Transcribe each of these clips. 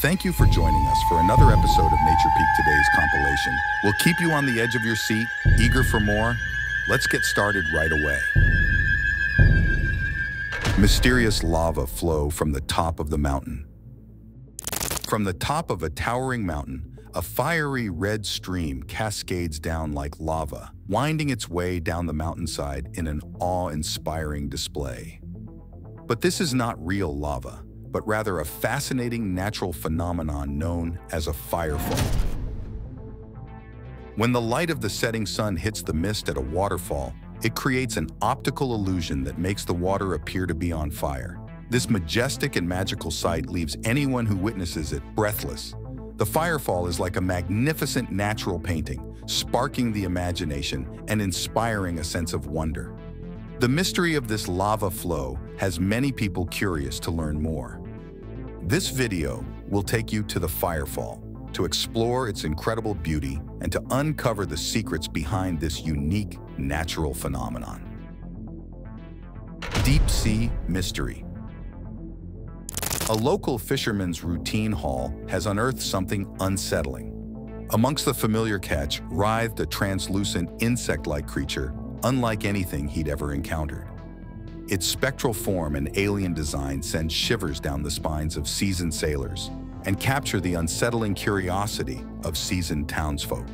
Thank you for joining us for another episode of Nature Peek Today's compilation. We'll keep you on the edge of your seat, eager for more. Let's get started right away. Mysterious lava flow from the top of the mountain. From the top of a towering mountain, a fiery red stream cascades down like lava, winding its way down the mountainside in an awe-inspiring display. But this is not real lava, but rather a fascinating natural phenomenon known as a firefall. When the light of the setting sun hits the mist at a waterfall, it creates an optical illusion that makes the water appear to be on fire. This majestic and magical sight leaves anyone who witnesses it breathless. The firefall is like a magnificent natural painting, sparking the imagination and inspiring a sense of wonder. The mystery of this lava flow has many people curious to learn more. This video will take you to the firefall to explore its incredible beauty and to uncover the secrets behind this unique natural phenomenon. Deep Sea Mystery A local fisherman's routine haul has unearthed something unsettling. Amongst the familiar catch writhed a translucent insect-like creature unlike anything he'd ever encountered. Its spectral form and alien design send shivers down the spines of seasoned sailors, and capture the unsettling curiosity of seasoned townsfolk.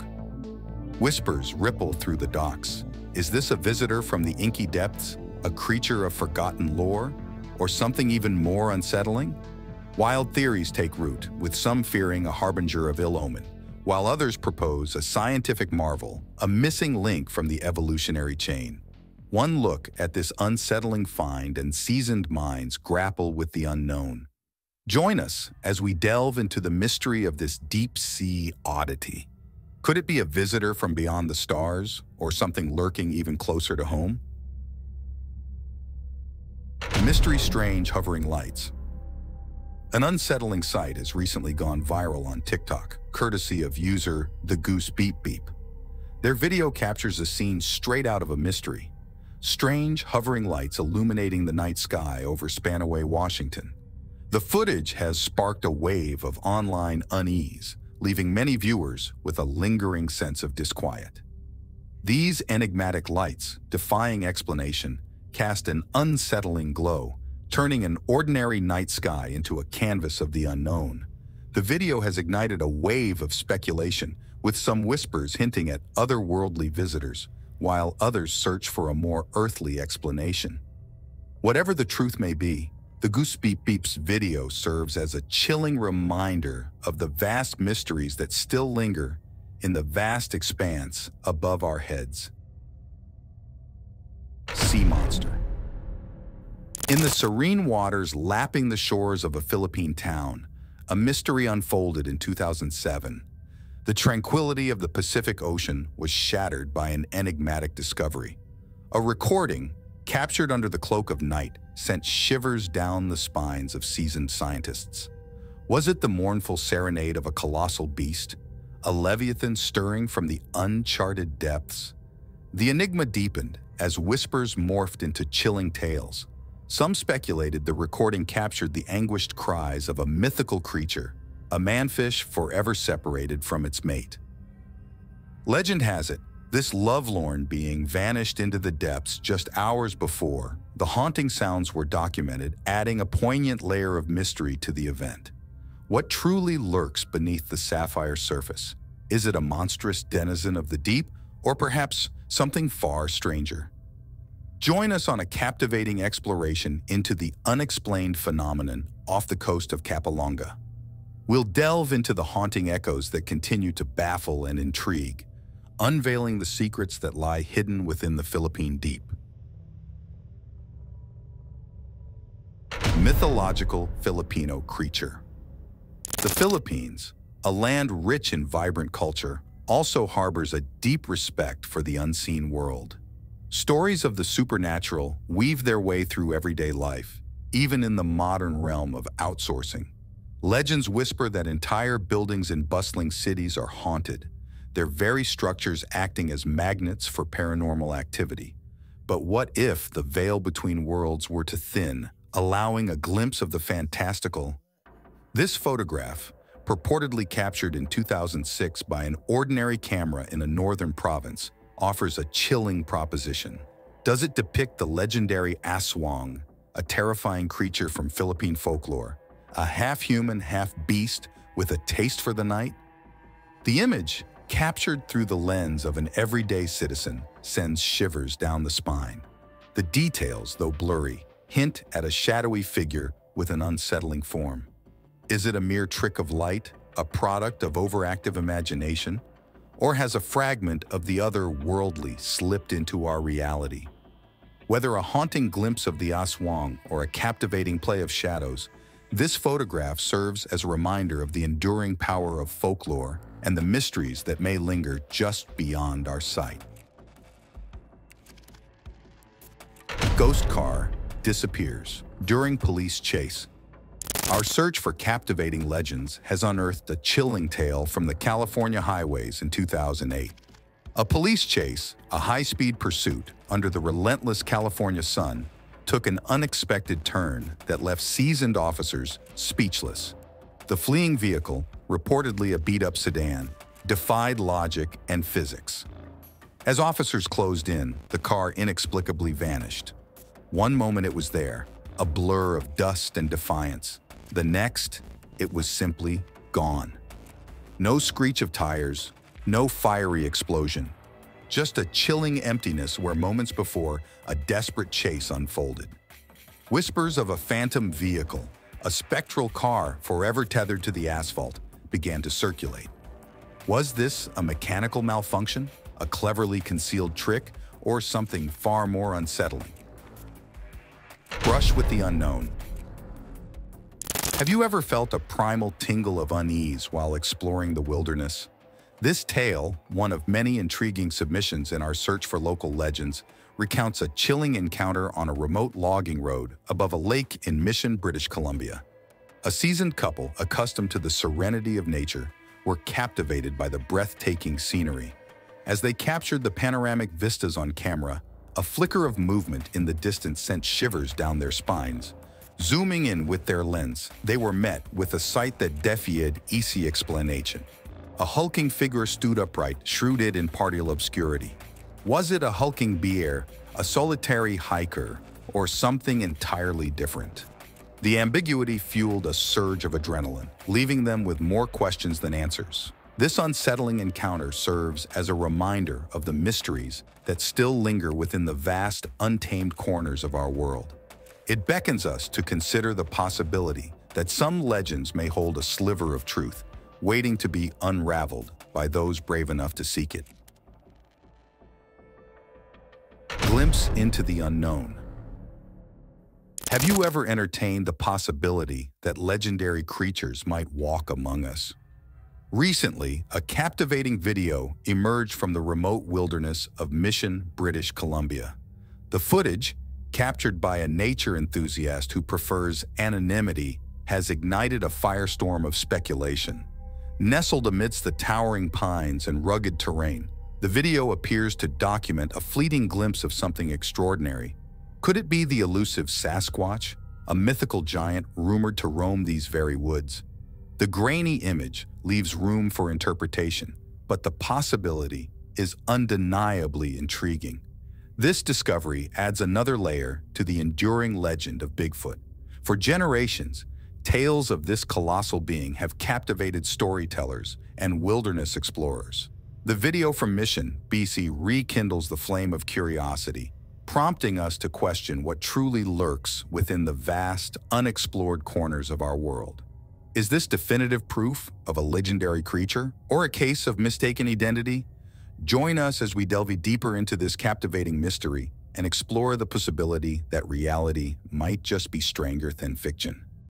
Whispers ripple through the docks. Is this a visitor from the inky depths, a creature of forgotten lore, or something even more unsettling? Wild theories take root, with some fearing a harbinger of ill omen, while others propose a scientific marvel, a missing link from the evolutionary chain. One look at this unsettling find and seasoned minds grapple with the unknown. Join us as we delve into the mystery of this deep-sea oddity. Could it be a visitor from beyond the stars, or something lurking even closer to home? Mystery Strange Hovering Lights An unsettling sight has recently gone viral on TikTok, courtesy of user The Goose Beep Beep. Their video captures a scene straight out of a mystery. Strange hovering lights illuminating the night sky over Spanaway, Washington. The footage has sparked a wave of online unease, leaving many viewers with a lingering sense of disquiet. These enigmatic lights, defying explanation, cast an unsettling glow, turning an ordinary night sky into a canvas of the unknown. The video has ignited a wave of speculation, with some whispers hinting at otherworldly visitors, while others search for a more earthly explanation. Whatever the truth may be, the Goose Beep Beeps video serves as a chilling reminder of the vast mysteries that still linger in the vast expanse above our heads. Sea Monster In the serene waters lapping the shores of a Philippine town, a mystery unfolded in 2007. The tranquility of the Pacific Ocean was shattered by an enigmatic discovery. A recording, captured under the cloak of night, sent shivers down the spines of seasoned scientists. Was it the mournful serenade of a colossal beast, a leviathan stirring from the uncharted depths? The enigma deepened as whispers morphed into chilling tales. Some speculated the recording captured the anguished cries of a mythical creature, a manfish forever separated from its mate. Legend has it, this lovelorn being vanished into the depths just hours before, the haunting sounds were documented, adding a poignant layer of mystery to the event. What truly lurks beneath the sapphire surface? Is it a monstrous denizen of the deep, or perhaps something far stranger? Join us on a captivating exploration into the unexplained phenomenon off the coast of Capalonga. We'll delve into the haunting echoes that continue to baffle and intrigue, unveiling the secrets that lie hidden within the Philippine deep. Mythological Filipino creature. The Philippines, a land rich in vibrant culture, also harbors a deep respect for the unseen world. Stories of the supernatural weave their way through everyday life, even in the modern realm of outsourcing. Legends whisper that entire buildings in bustling cities are haunted, their very structures acting as magnets for paranormal activity. But what if the veil between worlds were to thin, allowing a glimpse of the fantastical This photograph, purportedly captured in 2006 by an ordinary camera in a northern province, offers a chilling proposition. Does it depict the legendary aswang, a terrifying creature from Philippine folklore, a half-human, half-beast with a taste for the night? The image, captured through the lens of an everyday citizen, sends shivers down the spine. The details, though blurry, hint at a shadowy figure with an unsettling form. Is it a mere trick of light, a product of overactive imagination, or has a fragment of the otherworldly slipped into our reality? Whether a haunting glimpse of the ah Aswang or a captivating play of shadows, this photograph serves as a reminder of the enduring power of folklore and the mysteries that may linger just beyond our sight. Ghost car disappears during police chase. Our search for captivating legends has unearthed a chilling tale from the California highways in 2008. A police chase, a high-speed pursuit under the relentless California sun, took an unexpected turn that left seasoned officers speechless. The fleeing vehicle, reportedly a beat-up sedan, defied logic and physics. As officers closed in, the car inexplicably vanished. One moment it was there, a blur of dust and defiance. The next, it was simply gone. No screech of tires, no fiery explosion. Just a chilling emptiness where moments before, a desperate chase unfolded. Whispers of a phantom vehicle, a spectral car forever tethered to the asphalt, began to circulate. Was this a mechanical malfunction, a cleverly concealed trick, or something far more unsettling? Brush with the unknown, have you ever felt a primal tingle of unease while exploring the wilderness? This tale, one of many intriguing submissions in our search for local legends, recounts a chilling encounter on a remote logging road above a lake in Mission, British Columbia. A seasoned couple, accustomed to the serenity of nature, were captivated by the breathtaking scenery. As they captured the panoramic vistas on camera, a flicker of movement in the distance sent shivers down their spines. Zooming in with their lens, they were met with a sight that defied easy explanation. A hulking figure stood upright, shrouded in partial obscurity. Was it a hulking bear, a solitary hiker, or something entirely different? The ambiguity fueled a surge of adrenaline, leaving them with more questions than answers. This unsettling encounter serves as a reminder of the mysteries that still linger within the vast, untamed corners of our world. It beckons us to consider the possibility that some legends may hold a sliver of truth, waiting to be unraveled by those brave enough to seek it. Glimpse into the unknown. Have you ever entertained the possibility that legendary creatures might walk among us? Recently, a captivating video emerged from the remote wilderness of Mission, British Columbia. The footage, captured by a nature enthusiast who prefers anonymity, has ignited a firestorm of speculation. Nestled amidst the towering pines and rugged terrain, the video appears to document a fleeting glimpse of something extraordinary. Could it be the elusive Sasquatch, a mythical giant rumored to roam these very woods? The grainy image leaves room for interpretation, but the possibility is undeniably intriguing. This discovery adds another layer to the enduring legend of Bigfoot. For generations, tales of this colossal being have captivated storytellers and wilderness explorers. The video from Mission, BC rekindles the flame of curiosity, prompting us to question what truly lurks within the vast, unexplored corners of our world. Is this definitive proof of a legendary creature or a case of mistaken identity? Join us as we delve deeper into this captivating mystery and explore the possibility that reality might just be stranger than fiction.